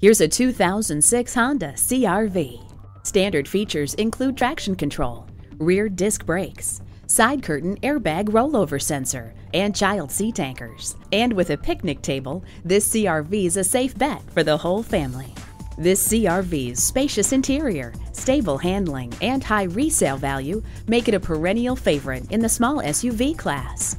Here's a 2006 Honda CRV. Standard features include traction control, rear disc brakes, side curtain airbag rollover sensor, and child seat anchors. And with a picnic table, this CRV is a safe bet for the whole family. This CRV's spacious interior, stable handling, and high resale value make it a perennial favorite in the small SUV class.